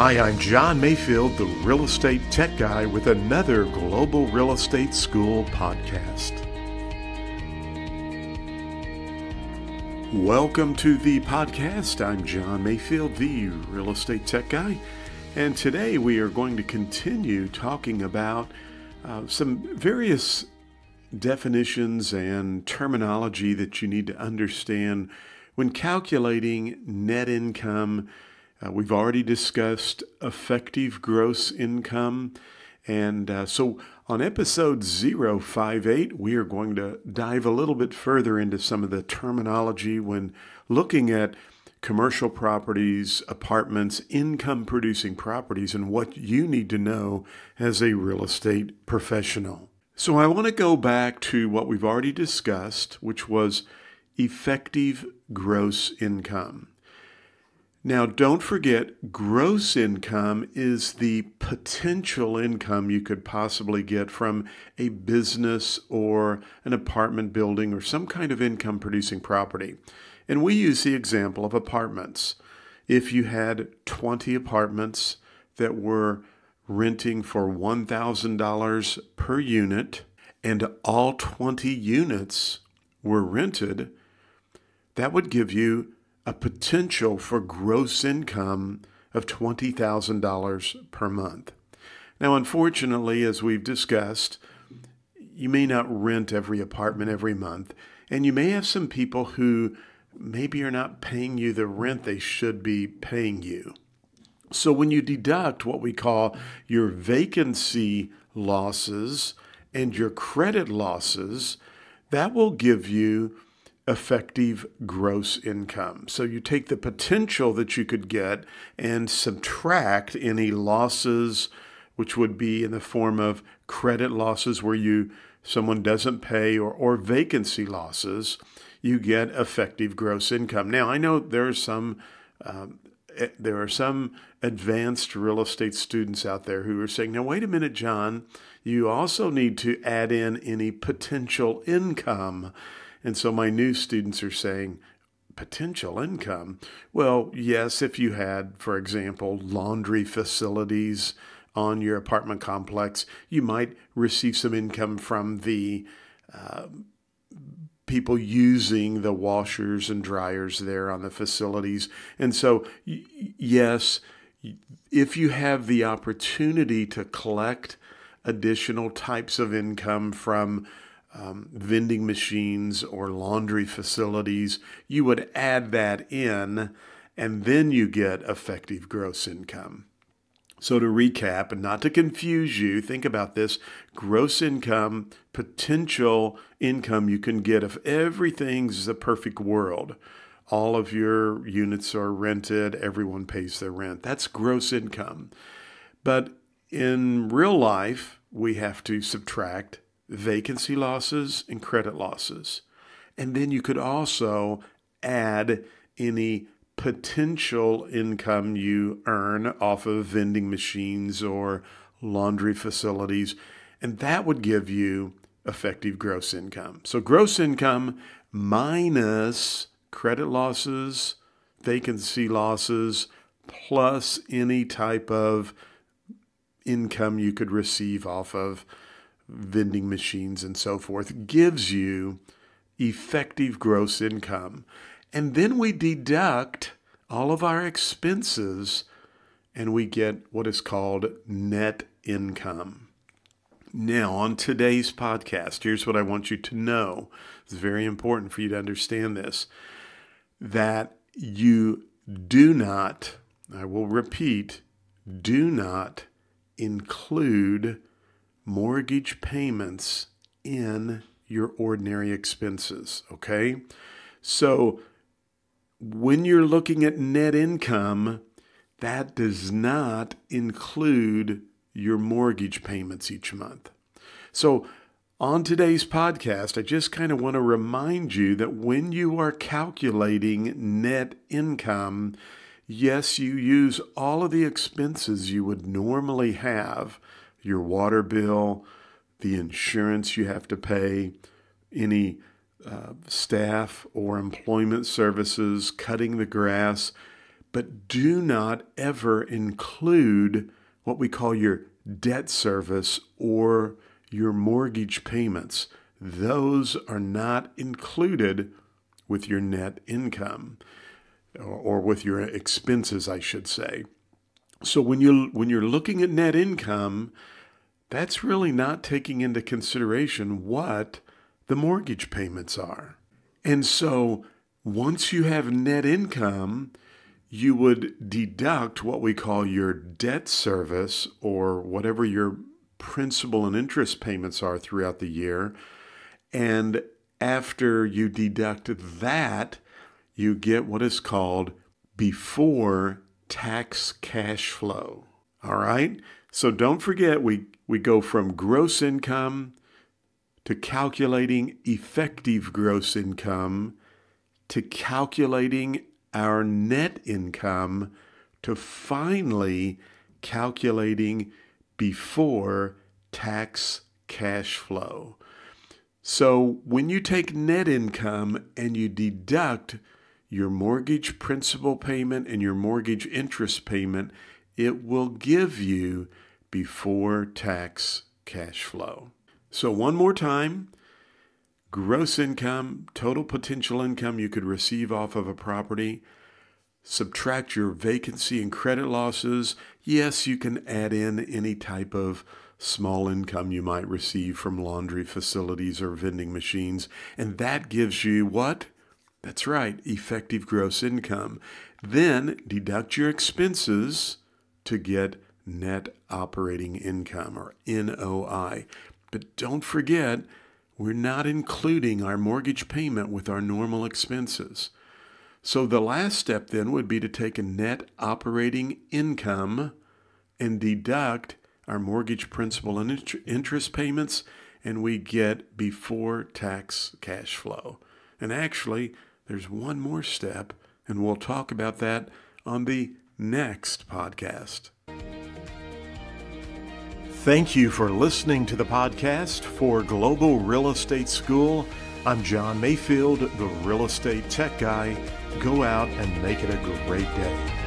Hi, I'm John Mayfield, the real estate tech guy, with another Global Real Estate School podcast. Welcome to the podcast. I'm John Mayfield, the real estate tech guy, and today we are going to continue talking about uh, some various definitions and terminology that you need to understand when calculating net income uh, we've already discussed effective gross income. And uh, so on episode 058, we are going to dive a little bit further into some of the terminology when looking at commercial properties, apartments, income producing properties, and what you need to know as a real estate professional. So I want to go back to what we've already discussed, which was effective gross income. Now, don't forget, gross income is the potential income you could possibly get from a business or an apartment building or some kind of income producing property. And we use the example of apartments. If you had 20 apartments that were renting for $1,000 per unit and all 20 units were rented, that would give you a potential for gross income of $20,000 per month. Now, unfortunately, as we've discussed, you may not rent every apartment every month, and you may have some people who maybe are not paying you the rent they should be paying you. So, when you deduct what we call your vacancy losses and your credit losses, that will give you effective gross income. So you take the potential that you could get and subtract any losses, which would be in the form of credit losses where you someone doesn't pay or, or vacancy losses, you get effective gross income. Now I know there are some um, eh, there are some advanced real estate students out there who are saying, now, wait a minute, John, you also need to add in any potential income. And so my new students are saying, potential income. Well, yes, if you had, for example, laundry facilities on your apartment complex, you might receive some income from the uh, people using the washers and dryers there on the facilities. And so, yes, if you have the opportunity to collect additional types of income from um, vending machines or laundry facilities, you would add that in, and then you get effective gross income. So, to recap, and not to confuse you, think about this gross income, potential income you can get if everything's the perfect world. All of your units are rented, everyone pays their rent. That's gross income. But in real life, we have to subtract vacancy losses and credit losses. And then you could also add any potential income you earn off of vending machines or laundry facilities. And that would give you effective gross income. So, gross income minus credit losses, vacancy losses, plus any type of income you could receive off of vending machines and so forth, gives you effective gross income. And then we deduct all of our expenses and we get what is called net income. Now, on today's podcast, here's what I want you to know. It's very important for you to understand this that you do not, I will repeat, do not include mortgage payments in your ordinary expenses. Okay. So when you're looking at net income, that does not include your mortgage payments each month. So, on today's podcast, I just kind of want to remind you that when you are calculating net income, yes, you use all of the expenses you would normally have your water bill, the insurance you have to pay, any uh, staff or employment services, cutting the grass. but do not ever include what we call your debt service or your mortgage payments. Those are not included with your net income or with your expenses, I should say. So when you when you're looking at net income, that's really not taking into consideration what the mortgage payments are. And so once you have net income, you would deduct what we call your debt service or whatever your principal and interest payments are throughout the year. And after you deduct that, you get what is called before tax cash flow. All right? So don't forget, we, we go from gross income to calculating effective gross income to calculating our net income to finally calculating before tax cash flow. So when you take net income and you deduct your mortgage principal payment and your mortgage interest payment, it will give you before tax cash flow. So, one more time gross income, total potential income you could receive off of a property. Subtract your vacancy and credit losses. Yes, you can add in any type of small income you might receive from laundry facilities or vending machines. And that gives you what? That's right, effective gross income. Then deduct your expenses to get net operating income or NOI. But don't forget, we're not including our mortgage payment with our normal expenses. So the last step then would be to take a net operating income and deduct our mortgage principal and interest payments, and we get before tax cash flow. And actually, there's one more step, and we'll talk about that on the next podcast. Thank you for listening to the podcast for Global Real Estate School. I'm John Mayfield, the Real Estate Tech Guy. Go out and make it a great day.